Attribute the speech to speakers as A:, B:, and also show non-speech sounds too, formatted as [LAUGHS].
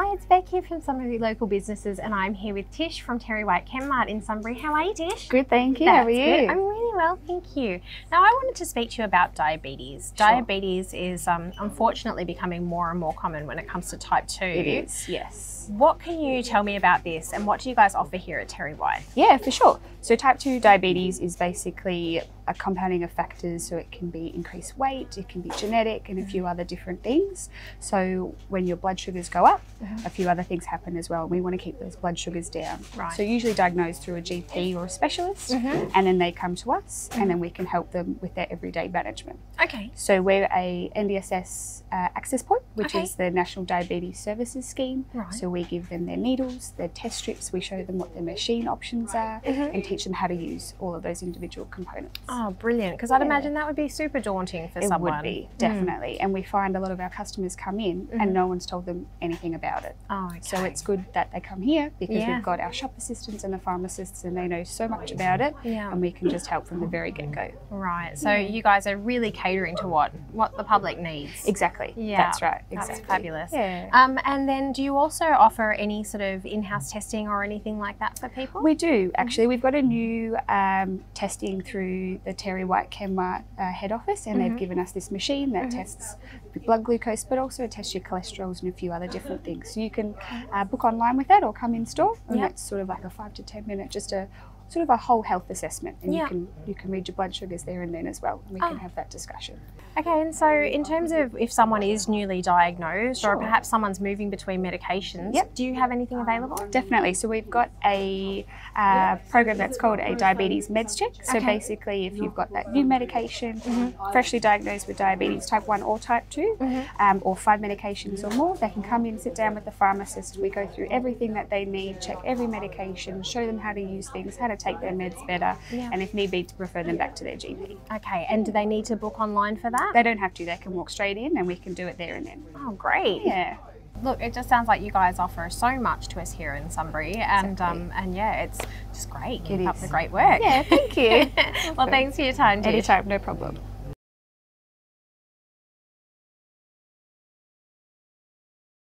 A: Hi, it's Beck here from Sunbury Local Businesses, and I'm here with Tish from Terry White Chemmart in Sunbury. How are you, Tish?
B: Good, thank you. How are you?
A: good. I'm really well, thank you. Now, I wanted to speak to you about diabetes.
B: Sure.
A: Diabetes is um, unfortunately becoming more and more common when it comes to type 2.
B: It is, yes.
A: What can you tell me about this, and what do you guys offer here at Terry White?
B: Yeah, for sure. So, type 2 diabetes is basically a compounding of factors. So, it can be increased weight, it can be genetic, and a few other different things. So, when your blood sugars go up, a few other things happen as well. We want to keep those blood sugars down.
A: Right.
B: So, usually diagnosed through a GP or a specialist,
A: Mhm.
B: and then they come to us, and then we can help them with their everyday management.
A: Okay.
B: So, we're a NDSS uh, access point, which
A: Okay.
B: is the National Diabetes Services Scheme.
A: Right.
B: So, we give them their needles, their test strips, we show them what their machine options are, and teach them how to use all of those individual components.
A: Oh, brilliant. Because I'd
B: Yeah.
A: imagine that would be super daunting for
B: it
A: someone.
B: would be,
A: Mm.
B: definitely. And we find a lot of our customers come in
A: Mhm.
B: and no one's told them anything about it.
A: Oh, okay.
B: So it's good that they come here because
A: Yeah.
B: we've got our shop assistants and the pharmacists and they know so much about it
A: Yeah.
B: and we can just help from the very get-go.
A: Right. So you guys are really catering to what what the public needs.
B: Exactly.
A: Yeah,
B: That's right.
A: That's
B: Exactly.
A: fabulous.
B: Yeah.
A: Um, and then, do you also offer any sort of in-house testing or anything like that for people?
B: We do actually. We've got a new um, testing through the Terry White Chemmart uh, head office, and
A: Mhm.
B: they've given us this machine that
A: Mhm.
B: tests blood glucose, but also it tests your cholesterol and a few other different things. So you can uh, book online with that, or come in store, and
A: Yep.
B: that's sort of like a five to ten minute, just a sort of a whole health assessment, and
A: Yeah.
B: you can you can read your blood sugars there and then as well. And we
A: Ah.
B: can have that discussion.
A: Okay, and so in terms of if someone is newly diagnosed or perhaps someone's moving between medications,
B: Yep.
A: do you have anything available?
B: Definitely. So we've got a uh, program that's called a diabetes meds check. So
A: Okay.
B: basically, if you've got that new medication, freshly diagnosed with diabetes type one or type 2
A: Mhm.
B: um, or five medications or more, they can come in, sit down with the pharmacist. We go through everything that they need, check every medication, show them how to use things, how to take their meds better,
A: Yeah.
B: and if need be, to refer them back to their GP.
A: Okay, and do they need to book online for that?
B: They don't have to. They can walk straight in, and we can do it there and then.
A: oh, great.
B: Yeah.
A: Look, it just sounds like you guys offer so much to us here in Sunbury, and
B: Exactly.
A: um, and yeah, it's just great. Keep
B: It
A: up
B: is.
A: the great work.
B: Yeah, thank you. [LAUGHS]
A: well, thanks for your time.
B: Anytime, no problem.